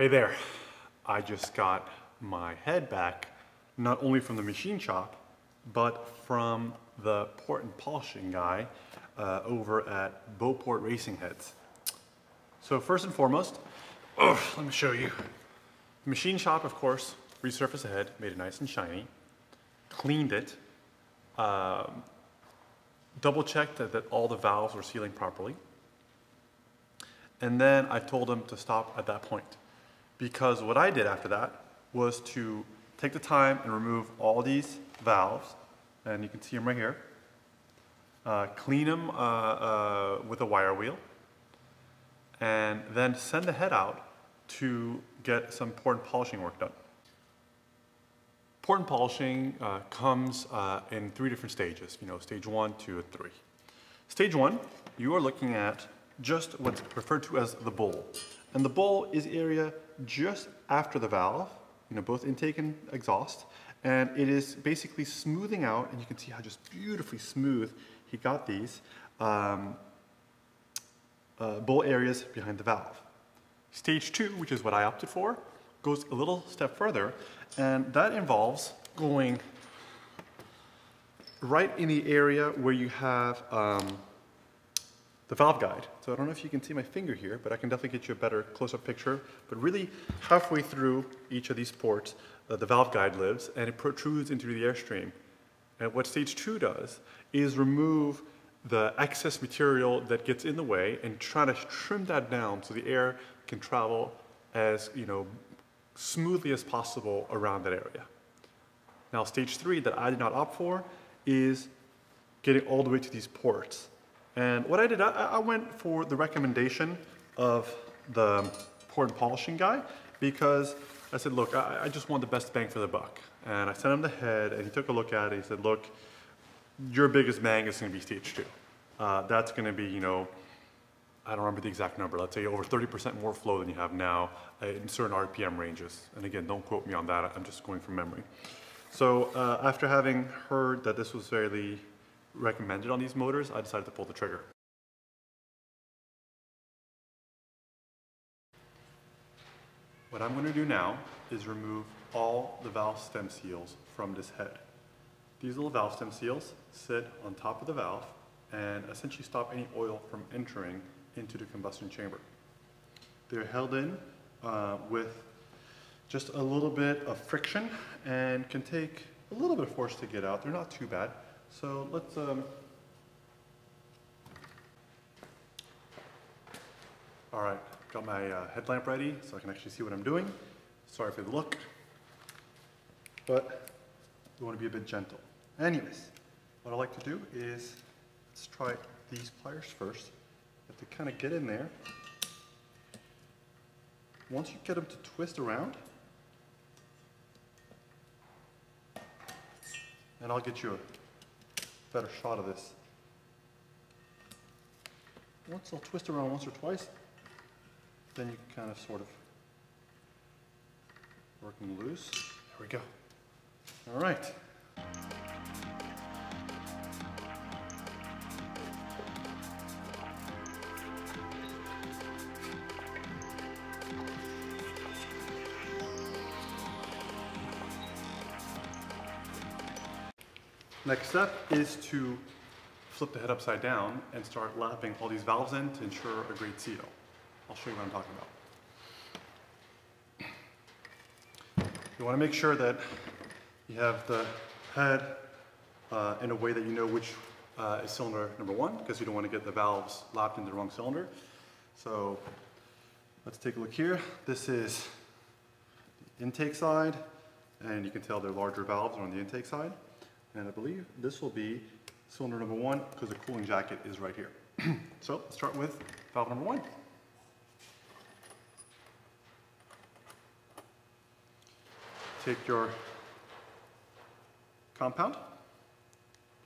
Hey there, I just got my head back, not only from the machine shop, but from the port and polishing guy uh, over at Beauport Racing Heads. So first and foremost, oh, let me show you. Machine shop, of course, resurfaced the head, made it nice and shiny, cleaned it, um, double checked that, that all the valves were sealing properly, and then I told him to stop at that point. Because what I did after that was to take the time and remove all these valves, and you can see them right here. Uh, clean them uh, uh, with a wire wheel, and then send the head out to get some port and polishing work done. Port and polishing uh, comes uh, in three different stages, you know, stage one, two, and three. Stage one, you are looking at just what's referred to as the bowl. And the bowl is area just after the valve, you know, both intake and exhaust. And it is basically smoothing out, and you can see how just beautifully smooth he got these um, uh, bowl areas behind the valve. Stage two, which is what I opted for, goes a little step further, and that involves going right in the area where you have um, the valve guide. So I don't know if you can see my finger here, but I can definitely get you a better close-up picture. But really halfway through each of these ports, uh, the valve guide lives and it protrudes into the airstream. And what stage two does is remove the excess material that gets in the way and try to trim that down so the air can travel as you know smoothly as possible around that area. Now stage three that I did not opt for is getting all the way to these ports. And what I did, I, I went for the recommendation of the port and polishing guy because I said, look, I, I, just want the best bang for the buck. And I sent him the head and he took a look at it. He said, look, your biggest bang is gonna be stage two. Uh, that's gonna be, you know, I don't remember the exact number, let's say over 30% more flow than you have now uh, in certain RPM ranges. And again, don't quote me on that, I'm just going from memory. So uh, after having heard that this was fairly recommended on these motors, I decided to pull the trigger. What I'm going to do now is remove all the valve stem seals from this head. These little valve stem seals sit on top of the valve and essentially stop any oil from entering into the combustion chamber. They're held in uh, with just a little bit of friction and can take a little bit of force to get out. They're not too bad. So let's, um, all right, got my uh, headlamp ready so I can actually see what I'm doing. Sorry for the look, but we want to be a bit gentle. Anyways, what I like to do is, let's try these pliers first. You have to kind of get in there. Once you get them to twist around, and I'll get you a better shot of this. Once I'll twist around once or twice, then you can kind of sort of work them loose. There we go. All right. Next step is to flip the head upside down and start lapping all these valves in to ensure a great seal. I'll show you what I'm talking about. You want to make sure that you have the head uh, in a way that you know which uh, is cylinder number one because you don't want to get the valves lapped in the wrong cylinder. So let's take a look here. This is the intake side and you can tell they're larger valves are on the intake side. And I believe this will be cylinder number one because the cooling jacket is right here. so let's start with valve number one. Take your compound,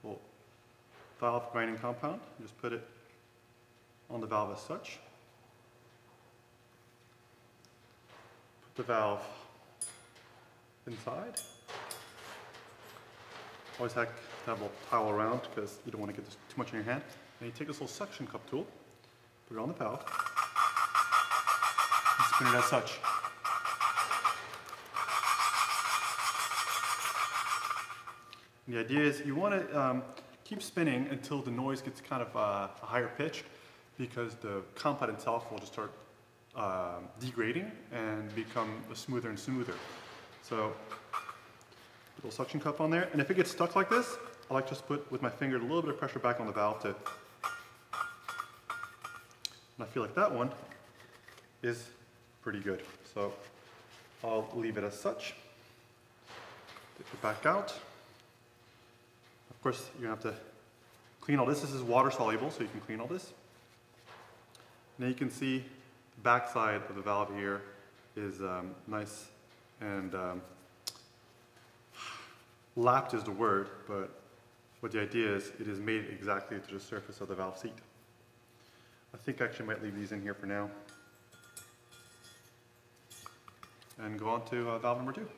little valve grinding compound, just put it on the valve as such. Put the valve inside. Always have to have a little towel around because you don't want to get this too much in your hand. And you take this little suction cup tool, put it on the valve, and spin it as such. And the idea is you want to um, keep spinning until the noise gets kind of uh, a higher pitch because the compound itself will just start uh, degrading and become smoother and smoother. So little suction cup on there. And if it gets stuck like this, I like to just put with my finger a little bit of pressure back on the valve to, and I feel like that one is pretty good. So I'll leave it as such. Take it back out. Of course, you're gonna have to clean all this. This is water soluble, so you can clean all this. Now you can see the back side of the valve here is um, nice and um, lapped is the word, but what the idea is, it is made exactly to the surface of the valve seat. I think I actually might leave these in here for now. And go on to uh, valve number two.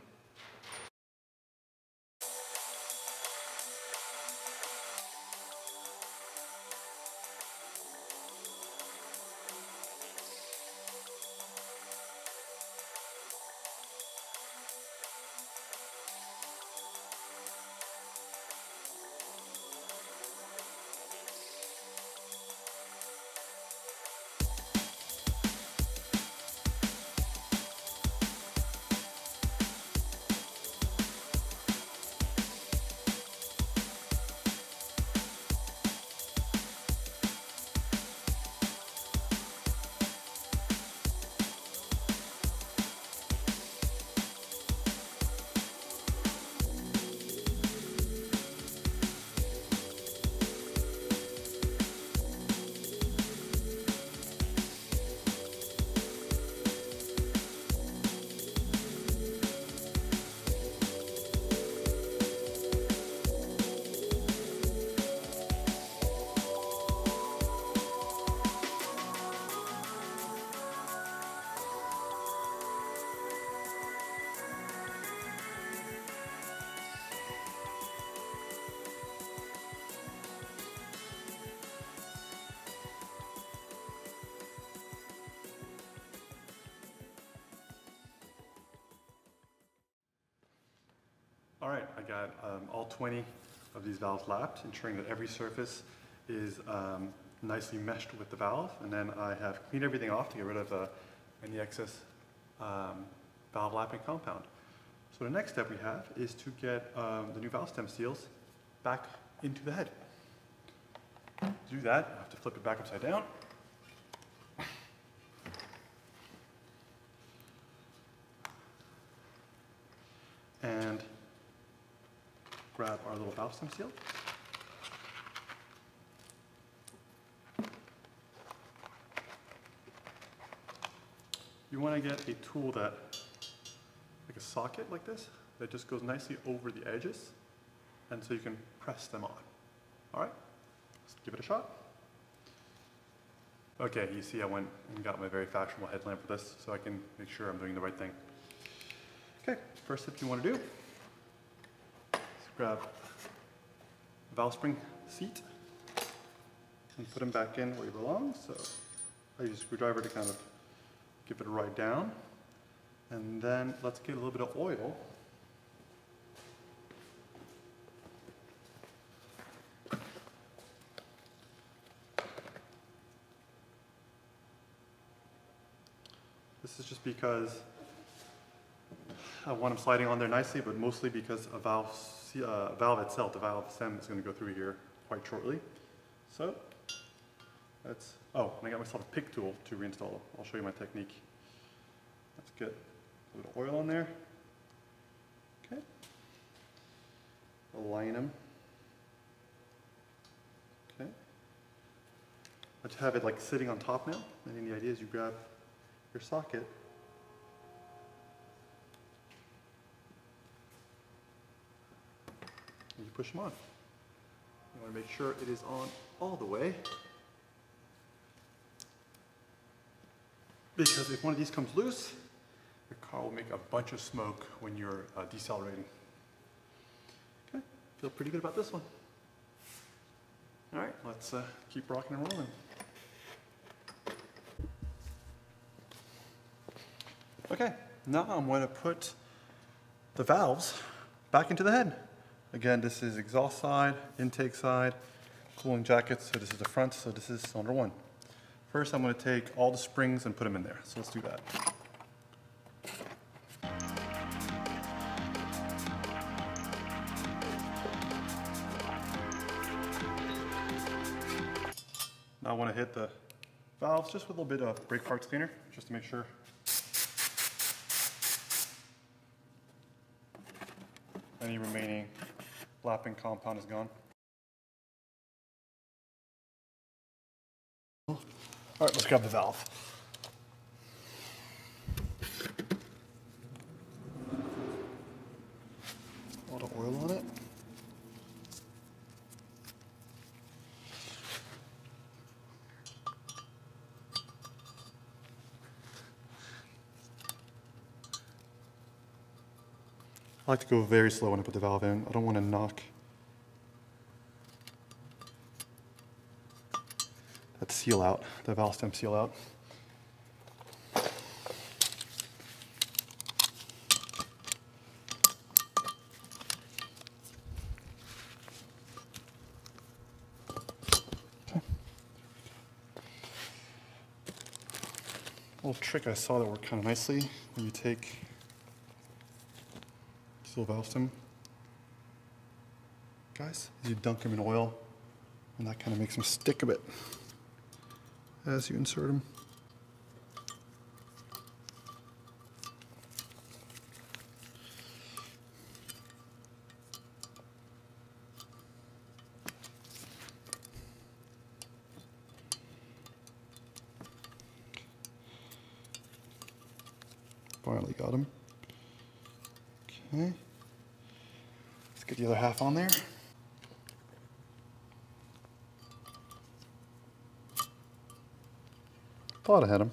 All right, I got um, all 20 of these valves lapped, ensuring that every surface is um, nicely meshed with the valve. And then I have cleaned everything off to get rid of uh, any excess um, valve lapping compound. So the next step we have is to get um, the new valve stem seals back into the head. To do that, I have to flip it back upside down. And grab our little valve stem seal. You want to get a tool that, like a socket like this, that just goes nicely over the edges, and so you can press them on. All right, let's give it a shot. Okay, you see I went and got my very fashionable headlamp for this, so I can make sure I'm doing the right thing. Okay, first step you want to do grab valve spring seat and put them back in where he belongs. So I use a screwdriver to kind of give it a ride down. And then let's get a little bit of oil. This is just because I want them sliding on there nicely, but mostly because a valve uh, valve itself, the valve stem is going to go through here quite shortly. So that's, oh, and I got myself a pick tool to reinstall it. I'll show you my technique. Let's get a little oil on there. Okay. Align them. Okay. Let's have it like sitting on top now. And the idea is you grab your socket you push them on. You want to make sure it is on all the way. Because if one of these comes loose, your car will make a bunch of smoke when you're uh, decelerating. Okay, feel pretty good about this one. All right, let's uh, keep rocking and rolling. Okay, now I'm going to put the valves back into the head. Again, this is exhaust side, intake side, cooling jackets. So this is the front, so this is cylinder one. First, I'm gonna take all the springs and put them in there. So let's do that. Now I want to hit the valves just with a little bit of brake parts cleaner, just to make sure. Any remaining lapping compound is gone. All right, let's grab the valve. A lot of oil on it. I like to go very slow when I put the valve in. I don't want to knock that seal out, the valve stem seal out. Little trick I saw that worked kind of nicely when you take Valve stem. Guys, you dunk them in oil, and that kind of makes them stick a bit as you insert them. Finally got him. Okay. Let's get the other half on there. Thought I had him.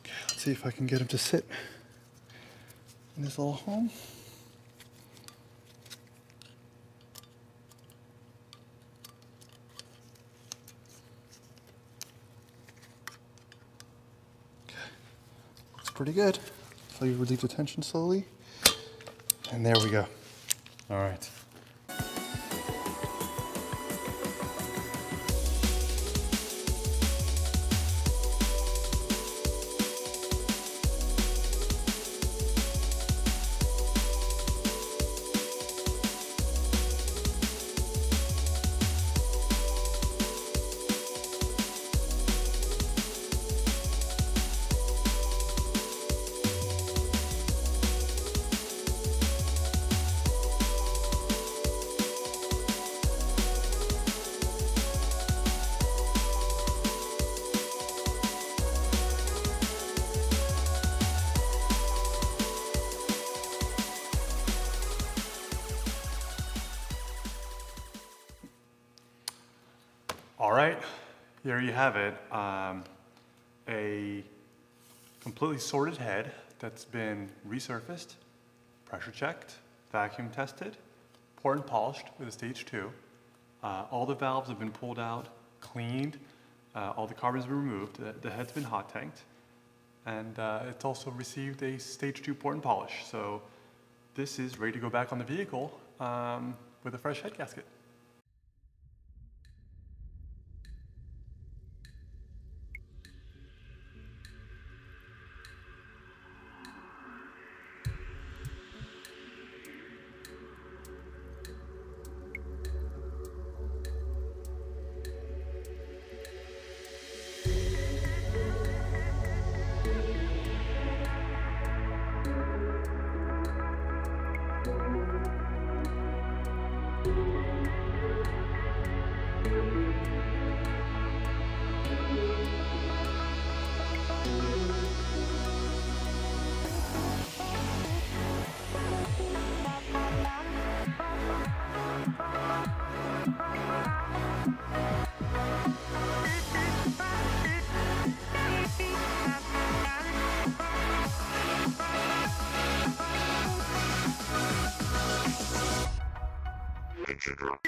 Okay, let's see if I can get him to sit in his little home. Pretty good. So you relieve the tension slowly. And there we go. All right. Right, there you have it. Um, a completely sorted head that's been resurfaced, pressure checked, vacuum tested, poured and polished with a stage two. Uh, all the valves have been pulled out, cleaned, uh, all the carbon's been removed, the, the head's been hot tanked, and uh, it's also received a stage two port and polish. So this is ready to go back on the vehicle um, with a fresh head gasket. Integral.